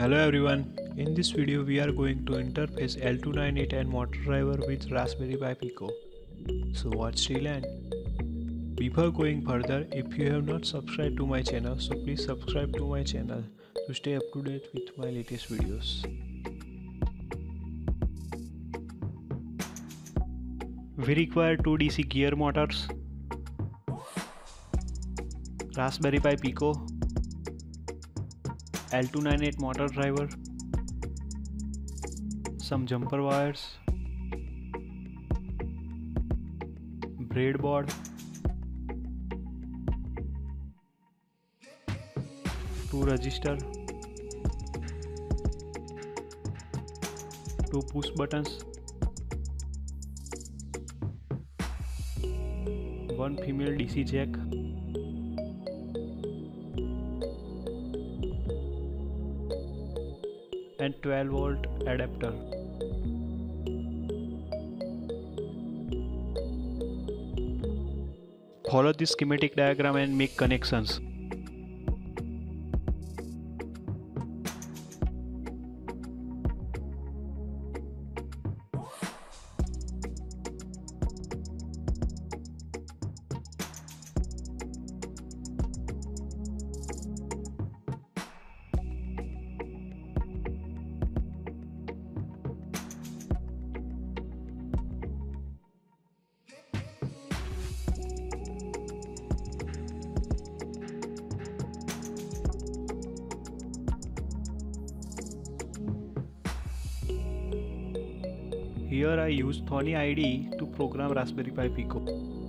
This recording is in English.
Hello everyone, in this video we are going to interface L298N motor driver with Raspberry Pi Pico. So watch till end? Before going further, if you have not subscribed to my channel, so please subscribe to my channel to stay up to date with my latest videos. We require two DC gear motors, Raspberry Pi Pico, L298 motor driver, some jumper wires, breadboard, two register, two push buttons, one female DC jack and 12 volt adapter. Follow this schematic diagram and make connections. Here I use Thonny IDE to program Raspberry Pi Pico.